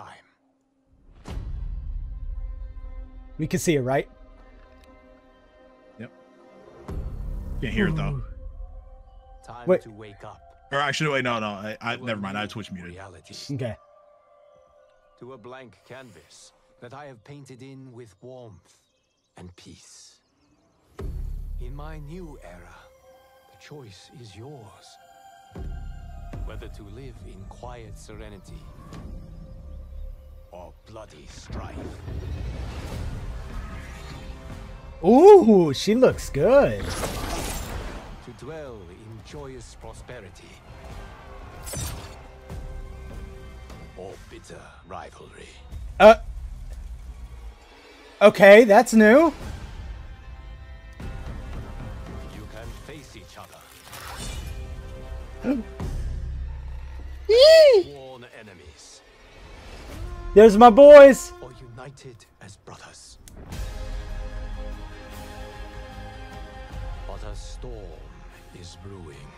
this time. We can see it, right? Yep. Can't hear it though. Time Wait. to wake up. Or actually, wait, no, no. I, I never mind. I new have Twitch muted. Reality. Okay. To a blank canvas that I have painted in with warmth and peace. In my new era, the choice is yours. Whether to live in quiet serenity or bloody strife. Ooh, she looks good. To dwell in joyous prosperity or bitter rivalry. Uh. Okay, that's new. There's my boys. or united as brothers. But a storm is brewing.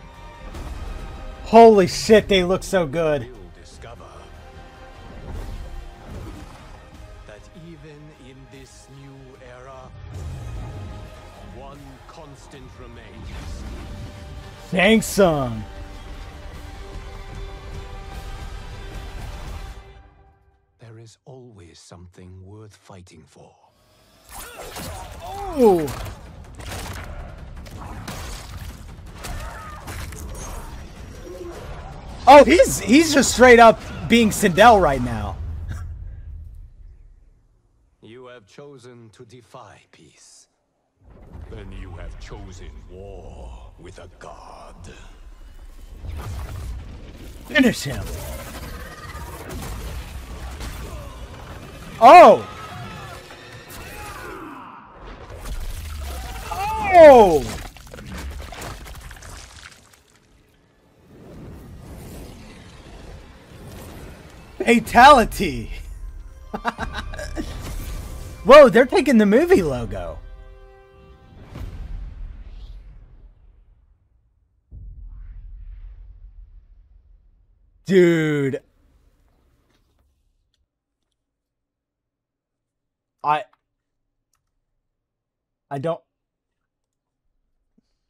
Holy shit, they look so good. Thanks, son. Something worth fighting for. Ooh. Oh, he's he's just straight up being Sindel right now. You have chosen to defy peace. Then you have chosen war with a god. Finish him. Oh. Oh. Fatality. Whoa, they're taking the movie logo. Dude. I I don't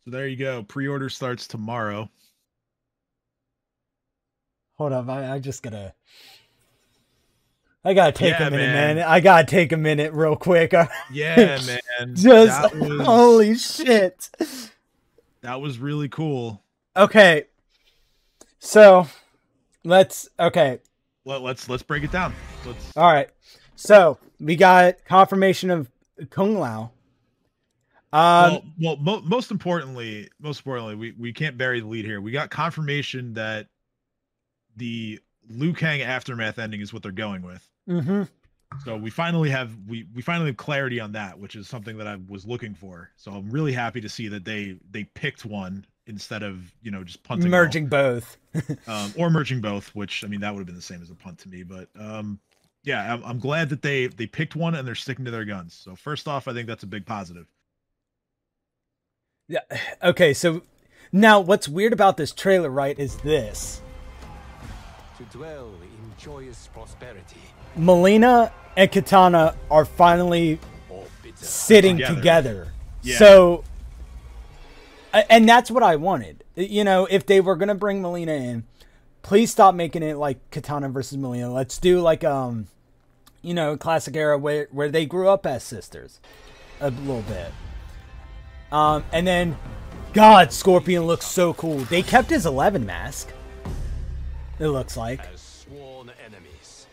So there you go. Pre-order starts tomorrow. hold up, I, I just gotta I gotta take Yeah, a minute, man. man. I gotta take a minute real quick. Yeah, man. just was, holy shit. that was really cool. Okay. So let's okay. Let, let's let's break it down. Let's All right. So we got confirmation of Kung Lao. Um, well, well mo- most importantly, most importantly, we, we can't bury the lead here. We got confirmation that the Liu Kang aftermath ending is what they're going with. mhm. So we finally have we we finally have clarity on that, which is something that I was looking for. So I'm really happy to see that they they picked one instead of you know just punting merging both. um, or merging both, which I mean that would have been the same as a punt to me. But um, yeah, I'm, I'm glad that they they picked one and they're sticking to their guns. So first off, I think that's a big positive. Yeah. Okay. So now, what's weird about this trailer, right, is this: To dwell in joyous prosperity Mileena and Katana are finally sitting Together. together. Yeah. So, and that's what I wanted. You know, if they were gonna bring Mileena in, please stop making it like Katana versus Mileena. Let's do like um, you know, classic era where where they grew up as sisters, a little bit. Um, and then, God, Scorpion looks so cool. They kept his Eleven mask. It looks like. as sworn enemies.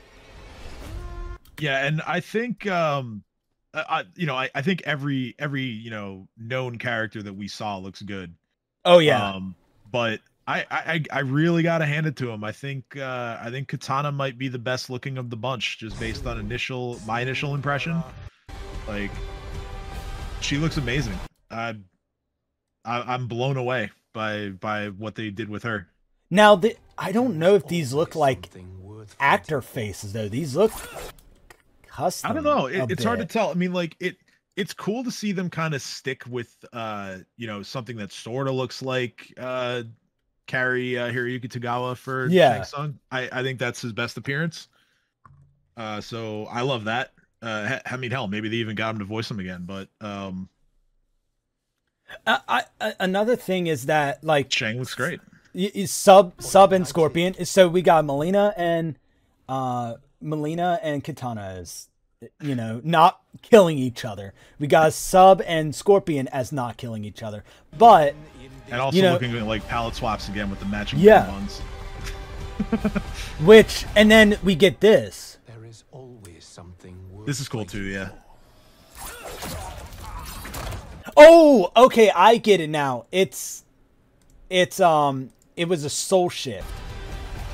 Yeah, and I think um, I, I you know I, I think every every you know known character that we saw looks good. Oh yeah. Um, but I, I I really got to hand it to him. I think uh, I think Katana might be the best looking of the bunch, just based on initial my initial impression. Like, she looks amazing. I, I I'm blown away by by what they did with her. now, the, I don't know if these look like actor faces though. These look custom. I don't know. It, it's hard to tell. I mean, like it. It's cool to see them kind of stick with, uh, you know, something that sort of looks like uh, Cary uh, Hiroyuki Tagawa for Yeah. Shang Tsung. I I think that's his best appearance. Uh, so I love that. Uh, I mean, hell, maybe they even got him to voice him again. But um, uh, I, I, another thing is that like Shang looks great. Is sub sub and Scorpion. So we got Mileena and uh Mileena and Katana as you know not killing each other. We got sub and Scorpion as not killing each other, but and also you know, looking like palette swaps again with the matching yeah. buns. Which and then we get this. There is always something. This is cool too, yeah. Oh, okay, I get it now. It's it's um it was a soul shift.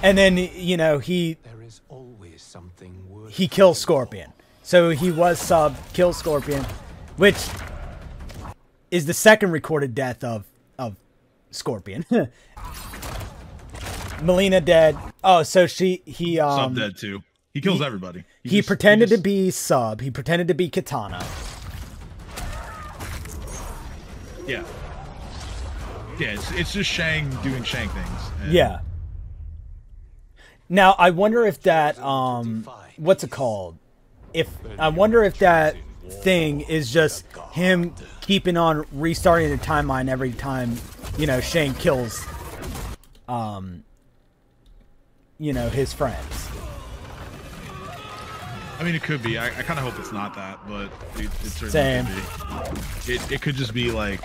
And then you know, he There is always something he kills Scorpion. So he was sub, kills Scorpion, which is the second recorded death of of Scorpion. Mileena dead. Oh, so she he um sub dead too. He kills he, everybody. He, he just, pretended he just... to be sub. He pretended to be Katana. Yeah. Yeah, it's, it's just Shang doing Shang things. And... Yeah. Now I wonder if that um what's it called? If I wonder if that thing is just him keeping on restarting the timeline every time, you know, Shang kills um you know, his friends. I mean, it could be. I, I kind of hope it's not that, but it, it certainly Same. could be. It, it could just be like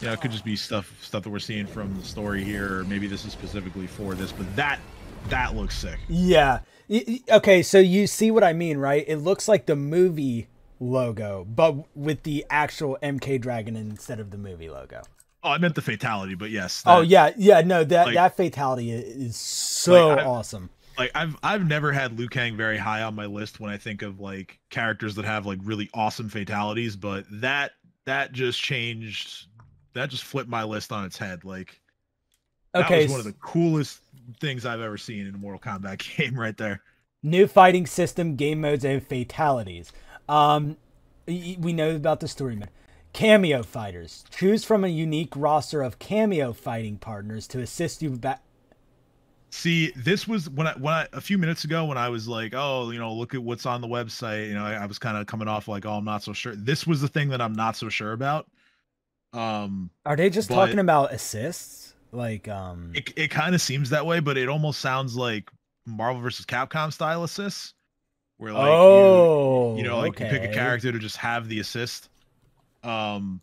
you know, it could just be stuff stuff that we're seeing from the story here, or maybe this is specifically for this. But that that looks sick. Yeah. Okay, so you see what I mean, right? It looks like the movie logo, but with the actual MK Dragon instead of the movie logo. Oh, I meant the fatality, but yes. That, oh yeah, yeah. No, that like, that fatality is so like awesome. Like I've I've never had Liu Kang very high on my list when I think of like characters that have like really awesome fatalities, but that that just changed that just flipped my list on its head. Like that okay, was one of the coolest things I've ever seen in a Mortal Kombat game right there. New fighting system, game modes, and fatalities. Um, we know about the story mode. Cameo fighters. Choose from a unique roster of cameo fighting partners to assist you back. See, this was when I when I a few minutes ago when I was like, oh, you know, look at what's on the website. You know, I, I was kind of coming off like, oh, I'm not so sure. This was the thing that I'm not so sure about. Um, are they just talking about assists? Like, um, it it kind of seems that way, but it almost sounds like Marvel versus Capcom style assists, where like oh, you, you know, like okay. you pick a character to just have the assist. Um,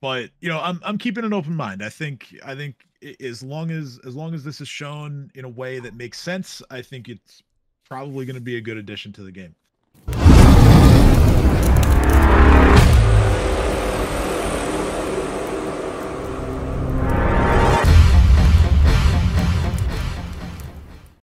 but you know, I'm I'm keeping an open mind. I think I think as long as as long as this is shown in a way that makes sense, I think it's probably going to be a good addition to the game.